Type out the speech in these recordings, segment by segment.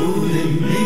ruling me.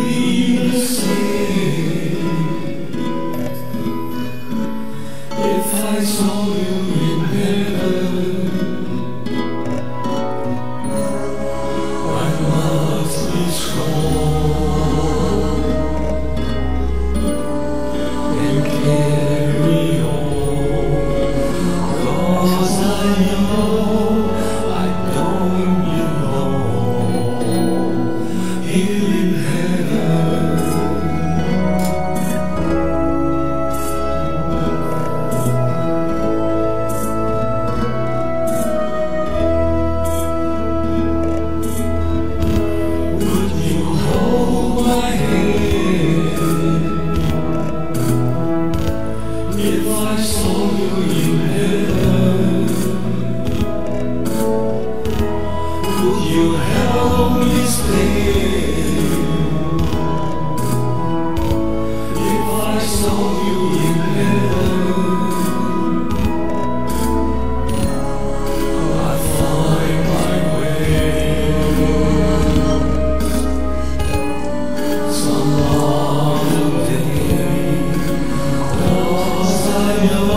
know